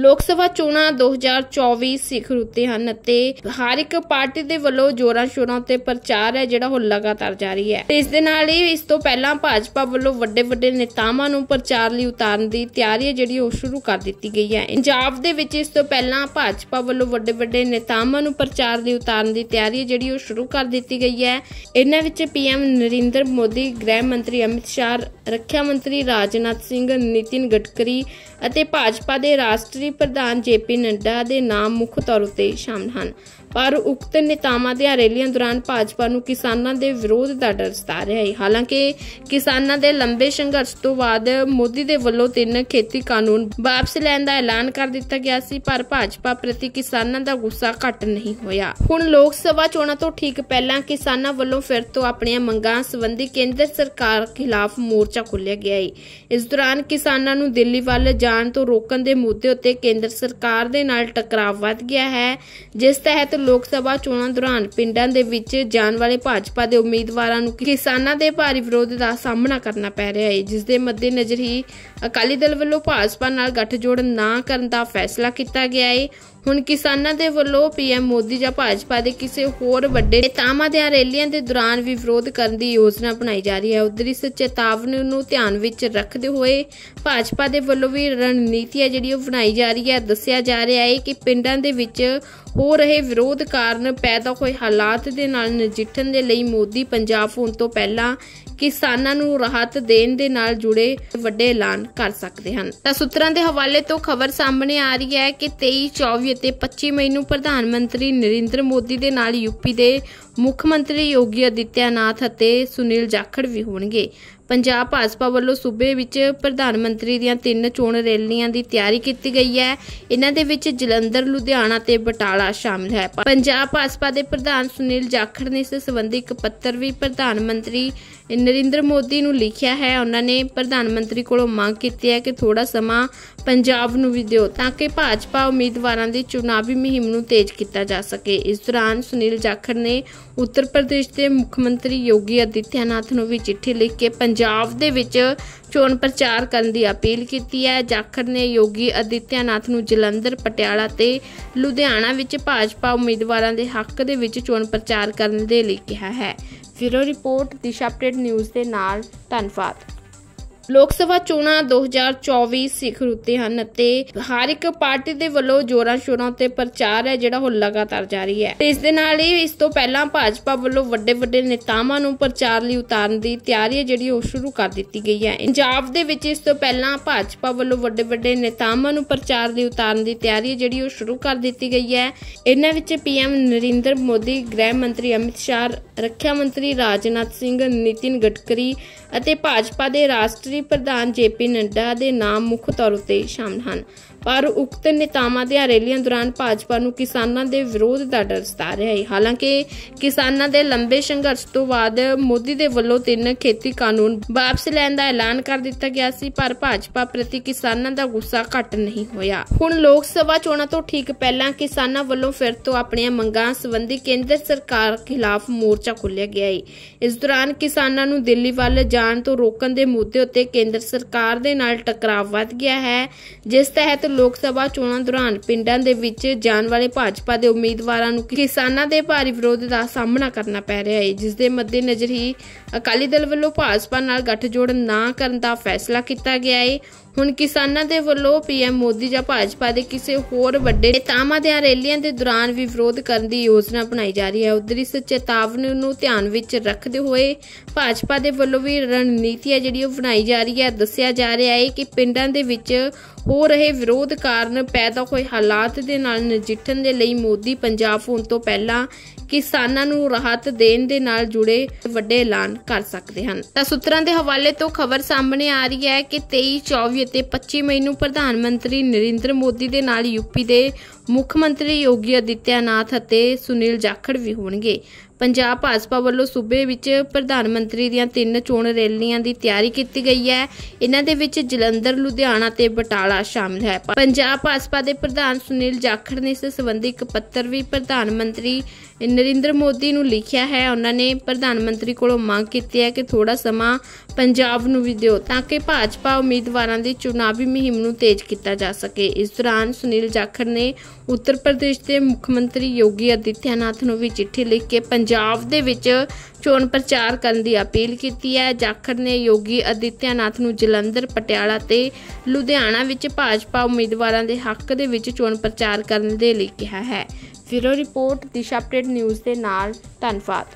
ਲੋਕ ਸਭਾ ਚੋਣਾਂ 2024 ਸਿਖਰ ਉੱਤੇ ਹਨ ਅਤੇ ਹਰ ਇੱਕ ਪਾਰਟੀ ਦੇ ਵੱਲੋਂ ਜੋਰਾਂ ਸ਼ੋਰਾਂ ਤੇ ਪ੍ਰਚਾਰ ਹੈ ਜਿਹੜਾ ਉਹ ਲਗਾਤਾਰ ਜਾਰੀ ਹੈ। ਇਸ ਦੇ ਨਾਲ ਹੀ ਇਸ ਤੋਂ ਪਹਿਲਾਂ ਭਾਜਪਾ ਵੱਲੋਂ ਵੱਡੇ ਵੱਡੇ ਨੇਤਾਵਾਂ ਨੂੰ ਪ੍ਰਚਾਰ ਲਈ ਉਤਾਰਨ ਦੀ ਤਿਆਰੀ ਹੈ ਜਿਹੜੀ ਉਹ ਸ਼ੁਰੂ ਕਰ ਦਿੱਤੀ ਗਈ ਹੈ। ਪੰਜਾਬ ਦੇ ਵਿੱਚ ਇਸ ਤੋਂ ਪਹਿਲਾਂ ਭਾਜਪਾ ਵੱਲੋਂ ਵੱਡੇ ਵੱਡੇ ਨੇਤਾਵਾਂ ਨੂੰ ਪ੍ਰਚਾਰ ਲਈ ਉਤਾਰਨ ਦੀ ਤਿਆਰੀ ਹੈ ਜਿਹੜੀ ਉਹ ਸ਼ੁਰੂ ਕਰ ਦਿੱਤੀ ਗਈ ਹੈ। ਇਹਨਾਂ ਵਿੱਚ ਪੀਐਮ ਨਰਿੰਦਰ ਮੋਦੀ, ਗ੍ਰਹਿ ਮੰਤਰੀ ਅਮਿਤ ਸ਼ਾਹ, ਰੱਖਿਆ ਮੰਤਰੀ ਰਾਜਨਾਥ ਸਿੰਘ, ਨਿਤਿਨ ਗਡਕਰੀ ਅਤੇ ਭਾਜਪਾ ਦੇ ਰਾਸ਼ਟਰੀ ਪ੍ਰਧਾਨ ਜੇਪੀ ਨੱਡਾ ਦੇ ਨਾਮ ਮੁੱਖ ਤੌਰ ਉਤੇ ਸ਼ਾਮਲ ਹਨ। ਪਰ ਉਕਤ ਨੇਤਾਵਾਂ ਦੀਆਂ ਰੈਲੀਆਂ ਦੌਰਾਨ ਭਾਜਪਾ ਨੂੰ ਕਿਸਾਨਾਂ ਦੇ ਵਿਰੋਧ ਦਾ ਡਰ ਸਤਾ ਰਿਹਾ ਹੈ। ਹਾਲਾਂਕਿ ਕਿਸਾਨਾਂ ਦੇ ਲੰਬੇ ਸੰਘਰਸ਼ ਤੋਂ ਬਾਅਦ ਮੋਦੀ ਦੇ ਵੱਲੋਂ ਤਿੰਨ ਖੇਤੀ ਕਾਨੂੰਨ ਵਾਪਸ ਲੈਣ ਦਾ ਐਲਾਨ ਕਰ ਦਿੱਤਾ ਗਿਆ ਸੀ, ਪਰ ਭਾਜਪਾ ਪ੍ਰਤੀ ਕਿਸਾਨਾਂ ਦਾ ਗੁੱਸਾ ਘਟ ਨਹੀਂ ਹੋਇਆ। ਹੁਣ ਲੋਕ ਸਭਾ ਚੋਣਾਂ ਤੋਂ ਠੀਕ ਪਹਿਲਾਂ ਕਿਸਾਨਾਂ ਵੱਲੋਂ ਫਿਰ ਤੋਂ ਆਪਣੀਆਂ ਮੰਗਾਂ ਸੰਬੰਧੀ ਕੇਂਦਰ ਸਰਕਾਰ ਖਿਲਾਫ ਮੋਰਚਾ ਖੋਲ੍ਹਿਆ ਗਿਆ ਹੈ। ਇਸ ਦੌਰਾਨ ਕਿਸਾਨਾਂ ਨੂੰ ਦਿੱਲੀ ਵੱਲ ਜਾਣ ਤੋਂ ਰੋਕਣ ਦੇ ਮੁੱਦੇ ਉੱਤੇ ਕੇਂਦਰ ਸਰਕਾਰ ਦੇ ਨਾਲ ਟਕਰਾਅ ਵੱਧ ਗਿਆ ਹੈ, ਜਿਸ ਤਹਿਤ ਲੋਕ ਸਭਾ ਚੋਣਾਂ ਦੌਰਾਨ ਪਿੰਡਾਂ ਦੇ ਵਿੱਚ ਜਾਣ ਵਾਲੇ ਭਾਜਪਾ ਦੇ ਉਮੀਦਵਾਰਾਂ ਨੂੰ ਕਿਸਾਨਾਂ ਦੇ ਭਾਰੀ ਵਿਰੋਧ ਦਾ ਸਾਹਮਣਾ ਕਰਨਾ ਪੈ ਰਿਹਾ ਹੈ, ਜਿਸ ਦੇ ਮੱਦੇਨਜ਼ਰ ਹੀ ਅਕਾਲੀ ਦਲ ਵੱਲੋਂ ਭਾਜਪਾ ਨਾਲ ਗੱਠਜੋੜ ਨਾ ਕਰਨ ਦਾ ਫੈਸਲਾ ਕੀਤਾ ਗਿਆ ਹੈ। ਹੁਣ ਕਿਸਾਨਾਂ ਦੇ ਵੱਲੋਂ ਪੀਐਮ ਮੋਦੀ ਜਾਂ ਭਾਜਪਾ ਦੇ ਕਿਸੇ ਹੋਰ ਵੱਡੇ ਨੇਤਾਵਾਂ ਦੀਆਂ ਰੈਲੀਆਂ ਦੇ ਦੌਰਾਨ ਵੀ ਵਿਰੋਧ ਕਰਨ ਦੀ ਯੋਜਨਾ ਬਣਾਈ ਜਾ ਰਹੀ ਹੈ। ਉਧਰ ਇਸ ਚੇਤਾਵਨੀ ਨੂੰ ਧਿਆਨ ਵਿੱਚ ਰੱਖਦੇ ਹੋਏ ਭਾਜਪਾ ਦੇ ਵੱਲੋਂ ਵੀ ਰਣਨੀਤੀ ਹੈ ਜਿਹੜੀ ਉਹ ਬਣਾਈ ਜਾ ਰਹੀ ਹੈ। ਦੱਸਿਆ ਜਾ ਰਿਹਾ ਹੈ ਕਿ ਪਿੰਡਾਂ ਦੇ ਵਿੱਚ ਹੋ ਰਹੇ ਵਿਰੋਧ ਕਾਰਨ ਪੈਦਾ ਹੋਏ ਹਾਲਾਤ ਦੇ ਨਾਲ ਨਜਿੱਠਣ ਦੇ ਲਈ ਮੋਦੀ ਪੰਜਾਬ ਹੋਣ ਤੋਂ ਪਹਿਲਾਂ ਕਿਸਾਨਾਂ ਨੂੰ ਰਾਹਤ ਦੇਣ ਦੇ ਨਾਲ ਜੁੜੇ ਵੱਡੇ ਐਲਾਨ ਕਰ ਸਕਦੇ ਹਨ। ਤਾਂ ਸੂਤਰਾਂ ਦੇ ਹਵਾਲੇ ਤੋਂ ਖਬਰ ਸਾਹਮਣੇ ਆ ਰਹੀ ਹੈ ਕਿ 23 24 ਅਤੇ 25 ਮਈ ਨੂੰ ਪ੍ਰਧਾਨ ਮੰਤਰੀ ਨਰਿੰਦਰ ਮੋਦੀ ਦੇ ਨਾਲ ਯੂਪੀ ਦੇ ਮੁੱਖ ਮੰਤਰੀ ਯੋਗੀ ਅਦਿੱਤਿਆਨਾਥ ਅਤੇ ਸੁਨੀਲ ਜਾਖੜ ਵੀ ਹੋਣਗੇ। ਪੰਜਾਬ ਭਾਜਪਾ ਵੱਲੋਂ ਸੂਬੇ ਵਿੱਚ ਪ੍ਰਧਾਨ ਮੰਤਰੀ ਦੀਆਂ ਤਿੰਨ ਚੋਣ ਰੈਲੀਆਂ ਦੀ ਤਿਆਰੀ ਕੀਤੀ ਗਈ ਹੈ। ਇਹਨਾਂ ਦੇ ਵਿੱਚ ਜਲੰਧਰ, ਲੁਧਿਆਣਾ ਤੇ ਬਟਾਲਾ ਸ਼ਾਮਲ ਹੈ। ਪੰਜਾਬ ਭਾਜਪਾ ਦੇ ਪ੍ਰਧਾਨ ਸੁਨੀਲ ਜਾਖੜ ਨੇ ਇਸ ਸੰਬੰਧੀ ਇੱਕ ਪੱਤਰ ਵੀ ਪ੍ਰਧਾਨ ਮੰਤਰੀ ਨਰਿੰਦਰ ਮੋਦੀ ਨੂੰ ਲਿਖਿਆ ਹੈ। ਉਹਨਾਂ ਨੇ ਪ੍ਰਧਾਨ ਮੰਤਰੀ ਕੋਲੋਂ ਮੰਗ ਕੀਤੀ ਹੈ ਕਿ ਥੋੜਾ ਸਮਾਂ ਪੰਜਾਬ ਨੂੰ ਵੀ ਦਿਓ ਤਾਂ ਕਿ ਭਾਜਪਾ ਉਮੀਦਵਾਰਾਂ ਦੀ ਚੋਣਾਵੀ ਮੁਹਿੰਮ ਨੂੰ ਤੇਜ਼ ਕੀਤਾ ਜਾ ਸਕੇ। ਇਸ ਦੌਰਾਨ ਸੁਨੀਲ ਜਾਖੜ ਨੇ ਉੱਤਰ ਪ੍ਰਦੇਸ਼ ਦੇ ਮੁੱਖ ਮੰਤਰੀ ਯੋਗੀ ਆਦਿੱਤਿਆਨਾਥ ਨੂੰ ਵੀ ਚਿੱਠੀ ਲਿਖ ਕੇ ਪੰਜਾਬ ਦੇ ਵਿੱਚ ਚੋਣ ਪ੍ਰਚਾਰ ਕਰਨ ਦੀ ਅਪੀਲ ਕੀਤੀ ਹੈ। ਜਾਖੜ ਨੇ ਯੋਗੀ ਆਦਿੱਤਿਆਨਾਥ ਨੂੰ ਜਲੰਧਰ, ਪਟਿਆਲਾ ਤੇ ਲੁਧਿਆਣਾ ਵਿੱਚ ਭਾਜਪਾ ਉਮੀਦਵਾਰਾਂ ਦੇ ਹੱਕ ਦੇ ਵਿੱਚ ਚੋਣ ਪ੍ਰਚਾਰ ਕਰਨ ਦੇ ਲਈ ਕਿਹਾ ਹੈ। ਫਿਰੋ ਰਿਪੋਰਟ, ਦਿਸ਼ਾ ਅਪਡੇਟ ਨਿਊਜ਼ ਦੇ ਨਾਲ ਧੰਨਵਾਦ। ਲੋਕ ਸਭਾ ਚੋਣਾਂ 2024 ਸਿਖਰ ਉੱਤੇ ਹਨ ਅਤੇ ਹਰ ਇੱਕ ਪਾਰਟੀ ਦੇ ਵੱਲੋਂ ਜੋਰਾਂ ਸ਼ੋਰਾਂ ਤੇ ਪ੍ਰਚਾਰ ਹੈ ਜਿਹੜਾ ਉਹ ਲਗਾਤਾਰ ਜਾਰੀ ਹੈ। ਤੇ ਇਸ ਦੇ ਨਾਲ ਹੀ ਇਸ ਤੋਂ ਪਹਿਲਾਂ ਭਾਜਪਾ ਵੱਲੋਂ ਵੱਡੇ ਵੱਡੇ ਨੇਤਾਵਾਂ ਨੂੰ ਪ੍ਰਚਾਰ ਲਈ ਉਤਾਰਨ ਦੀ ਤਿਆਰੀ ਹੈ ਜਿਹੜੀ ਉਹ ਸ਼ੁਰੂ ਕਰ ਦਿੱਤੀ ਗਈ ਹੈ। ਪੰਜਾਬ ਦੇ ਵਿੱਚ ਇਸ ਤੋਂ ਪਹਿਲਾਂ ਭਾਜਪਾ ਵੱਲੋਂ ਵੱਡੇ ਵੱਡੇ ਨੇਤਾਵਾਂ ਨੂੰ ਪ੍ਰਚਾਰ ਲਈ ਉਤਾਰਨ ਦੀ ਤਿਆਰੀ ਹੈ ਜਿਹੜੀ ਉਹ ਸ਼ੁਰੂ ਕਰ ਦਿੱਤੀ ਗਈ ਹੈ। ਇਹਨਾਂ ਵਿੱਚ ਪੀਐਮ ਨਰਿੰਦਰ ਮੋਦੀ, ਗ੍ਰਹਿ ਮੰਤਰੀ ਅਮਿਤ ਸ਼ਾਹ ਰੱਖਿਆ ਮੰਤਰੀ ਰਾਜਨਾਥ ਸਿੰਘ, ਨਿਤਿਨ ਗਡਕਰੀ ਅਤੇ ਭਾਜਪਾ ਦੇ ਰਾਸ਼ਟਰੀ ਪ੍ਰਧਾਨ ਜੇਪੀ ਨੱਡਾ ਦੇ ਨਾਮ ਮੁੱਖ ਤੌਰ ਉਤੇ ਸ਼ਾਮਲ ਹਨ। ਪਰ ਉਕਤ ਨੇਤਾਵਾਂ ਦੀਆਂ ਰੈਲੀਆਂ ਦੌਰਾਨ ਭਾਜਪਾ ਨੂੰ ਕਿਸਾਨਾਂ ਦੇ ਵਿਰੋਧ ਦਾ ਡਰ ਸਤਾ ਰਿਹਾ ਹੈ। ਹਾਲਾਂਕਿ ਕਿਸਾਨਾਂ ਦੇ ਲੰਬੇ ਸੰਘਰਸ਼ ਤੋਂ ਬਾਅਦ ਮੋਦੀ ਦੇ ਵੱਲੋਂ ਤਿੰਨ ਖੇਤੀ ਕਾਨੂੰਨ ਵਾਪਸ ਲੈਣ ਦਾ ਐਲਾਨ ਕਰ ਦਿੱਤਾ ਗਿਆ ਸੀ, ਪਰ ਭਾਜਪਾ ਪ੍ਰਤੀ ਕਿਸਾਨਾਂ ਦਾ ਗੁੱਸਾ ਘਟ ਨਹੀਂ ਹੋਇਆ। ਹੁਣ ਲੋਕ ਸਭਾ ਚੋਣਾਂ ਤੋਂ ਠੀਕ ਪਹਿਲਾਂ ਕਿਸਾਨਾਂ ਵੱਲੋਂ ਫਿਰ ਤੋਂ ਆਪਣੀਆਂ ਮੰਗਾਂ ਸੰਬੰਧੀ ਕੇਂਦਰ ਸਰਕਾਰ ਖਿਲਾਫ ਮੋਰਚਾ ਖੋਲ੍ਹਿਆ ਗਿਆ ਹੈ। ਇਸ ਦੌਰਾਨ ਕਿਸਾਨਾਂ ਨੂੰ ਦਿੱਲੀ ਵੱਲ ਜਾਣ ਤੋਂ ਰੋਕਣ ਦੇ ਮੁੱਦੇ ਉੱਤੇ ਕੇਂਦਰ ਸਰਕਾਰ ਦੇ ਨਾਲ ਟਕਰਾਅ ਵੱਧ ਗਿਆ ਹੈ, ਜਿਸ ਤਹਿਤ ਲੋਕ ਸਭਾ ਚੋਣਾਂ ਦੌਰਾਨ ਪਿੰਡਾਂ ਦੇ ਵਿੱਚ ਜਾਣ ਵਾਲੇ ਭਾਜਪਾ ਦੇ ਉਮੀਦਵਾਰਾਂ ਨੂੰ ਕਿਸਾਨਾਂ ਦੇ ਭਾਰੀ ਵਿਰੋਧ ਦਾ ਸਾਹਮਣਾ ਕਰਨਾ ਪੈ ਰਿਹਾ ਹੈ, ਜਿਸ ਦੇ ਮੱਦੇਨਜ਼ਰ ਹੀ ਅਕਾਲੀ ਦਲ ਵੱਲੋਂ ਭਾਜਪਾ ਨਾਲ ਗੱਠਜੋੜ ਨਾ ਕਰਨ ਦਾ ਫੈਸਲਾ ਕੀਤਾ ਗਿਆ ਹੈ। ਹੁਣ ਕਿਸਾਨਾਂ ਦੇ ਵੱਲੋਂ ਪੀਐਮ ਮੋਦੀ ਜਾਂ ਭਾਜਪਾ ਦੇ ਕਿਸੇ ਹੋਰ ਵੱਡੇ ਨੇਤਾਵਾਂ ਦੀਆਂ ਰੈਲੀਆਂ ਦੇ ਦੌਰਾਨ ਵੀ ਵਿਰੋਧ ਕਰਨ ਦੀ ਯੋਜਨਾ ਬਣਾਈ ਜਾ ਰਹੀ ਹੈ। ਉਧਰ ਇਸ ਚੇਤਾਵਨੀ ਨੂੰ ਧਿਆਨ ਵਿੱਚ ਰੱਖਦੇ ਹੋਏ ਭਾਜਪਾ ਦੇ ਵੱਲੋਂ ਵੀ ਰਣਨੀਤੀ ਹੈ ਜਿਹੜੀ ਉਹ ਬਣਾਈ ਜਾ ਰਹੀ ਹੈ। ਦੱਸਿਆ ਜਾ ਰਿਹਾ ਹੈ ਕਿ ਪਿੰਡਾਂ ਦੇ ਵਿੱਚ ਹੋ ਰਹੇ ਵਿਰੋਧ ਕਾਰਨ ਪੈਦਾ ਹੋਏ ਹਾਲਾਤ ਦੇ ਨਾਲ ਨਜਿੱਠਣ ਦੇ ਲਈ ਮੋਦੀ ਪੰਜਾਬ ਹੋਣ ਤੋਂ ਪਹਿਲਾਂ ਕਿਸਾਨਾਂ ਨੂੰ ਰਾਹਤ ਦੇਣ ਦੇ ਨਾਲ ਜੁੜੇ ਵੱਡੇ ਐਲਾਨ ਕਰ ਸਕਦੇ ਹਨ। ਤਾਂ ਸੂਤਰਾਂ ਦੇ ਹਵਾਲੇ ਤੋਂ ਖਬਰ ਸਾਹਮਣੇ ਆ ਰਹੀ ਹੈ ਕਿ 23 24 ਅਤੇ 25 ਮਈ ਨੂੰ ਪ੍ਰਧਾਨ ਮੰਤਰੀ ਨਰਿੰਦਰ ਮੋਦੀ ਦੇ ਨਾਲ ਯੂਪੀ ਦੇ ਮੁੱਖ ਮੰਤਰੀ ਯੋਗੀ ਆਦਿੱਤਿਆਨਾਥ ਅਤੇ ਸੁਨੀਲ ਜਾਖੜ ਵੀ ਹੋਣਗੇ। ਪੰਜਾਬ ਭਾਜਪਾ ਵੱਲੋਂ ਸੂਬੇ ਵਿੱਚ ਪ੍ਰਧਾਨ ਮੰਤਰੀ ਦੀਆਂ ਤਿੰਨ ਚੋਣ ਰੈਲੀਆਂ ਦੀ ਤਿਆਰੀ ਕੀਤੀ ਗਈ ਹੈ। ਇਹਨਾਂ ਦੇ ਵਿੱਚ ਜਲੰਧਰ, ਲੁਧਿਆਣਾ ਤੇ ਬਟਾਲਾ ਸ਼ਾਮਲ ਹੈ। ਪੰਜਾਬ ਭਾਜਪਾ ਦੇ ਪ੍ਰਧਾਨ ਸੁਨੀਲ ਜਾਖੜ ਨੇ ਇਸ ਸੰਬੰਧੀ ਇੱਕ ਪੱਤਰ ਵੀ ਪ੍ਰਧਾਨ ਮੰਤਰੀ ਨਰਿੰਦਰ ਮੋਦੀ ਨੂੰ ਲਿਖਿਆ ਹੈ। ਉਹਨਾਂ ਨੇ ਪ੍ਰਧਾਨ ਮੰਤਰੀ ਕੋਲੋਂ ਮੰਗ ਕੀਤੀ ਹੈ ਕਿ ਥੋੜਾ ਸਮਾਂ ਪੰਜਾਬ ਨੂੰ ਵੀ ਦਿਓ ਤਾਂ ਕਿ ਭਾਜਪਾ ਉਮੀਦਵਾਰਾਂ ਦੀ ਚੁਣਾਵੀ ਮੁਹਿੰਮ ਨੂੰ ਤੇਜ਼ ਕੀਤਾ ਜਾ ਸਕੇ। ਇਸ ਦੌਰਾਨ ਸੁਨੀਲ ਜਾਖੜ ਨੇ ਉੱਤਰ ਪ੍ਰਦੇਸ਼ ਦੇ ਮੁੱਖ ਮੰਤਰੀ ਯੋਗੀ ਆਦਿੱਤਿਆਨਾਥ ਨੂੰ ਵੀ ਚਿੱਠੀ ਲਿਖ ਕੇ ਪੰਜਾਬ ਦੇ ਵਿੱਚ ਚੋਣ ਪ੍ਰਚਾਰ ਕਰਨ ਦੀ ਅਪੀਲ ਕੀਤੀ ਹੈ। ਜਾਖੜ ਨੇ ਯੋਗੀ ਆਦਿੱਤਿਆਨਾਥ ਨੂੰ ਜਲੰਧਰ, ਪਟਿਆਲਾ ਤੇ ਲੁਧਿਆਣਾ ਵਿੱਚ ਭਾਜਪਾ ਉਮੀਦਵਾਰਾਂ ਦੇ ਹੱਕ ਦੇ ਵਿੱਚ ਚੋਣ ਪ੍ਰਚਾਰ ਕਰਨ ਦੇ ਲਈ ਕਿਹਾ ਹੈ। ਫਿਰੋ ਰਿਪੋਰਟ, ਦਿਸ਼ਾ ਅਪਡੇਟ ਨਿਊਜ਼ ਦੇ ਨਾਲ ਧੰਨਵਾਦ।